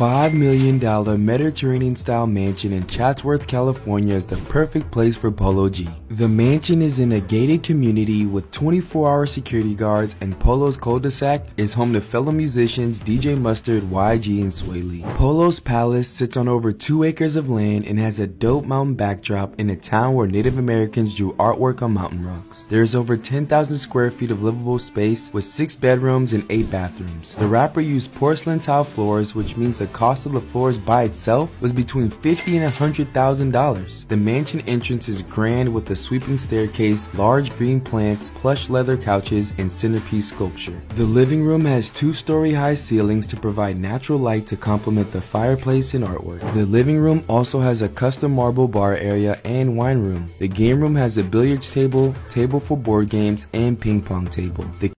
$5 million Mediterranean style mansion in Chatsworth, California is the perfect place for Polo G. The mansion is in a gated community with 24 hour security guards, and Polo's cul de sac is home to fellow musicians DJ Mustard, YG, and Swae Lee. Polo's palace sits on over 2 acres of land and has a dope mountain backdrop in a town where Native Americans drew artwork on mountain rocks. There is over 10,000 square feet of livable space with 6 bedrooms and 8 bathrooms. The rapper used porcelain tile floors, which means the cost of the floors by itself was between fifty and hundred thousand dollars. The mansion entrance is grand with a sweeping staircase, large green plants, plush leather couches, and centerpiece sculpture. The living room has two-story high ceilings to provide natural light to complement the fireplace and artwork. The living room also has a custom marble bar area and wine room. The game room has a billiards table, table for board games, and ping pong table. The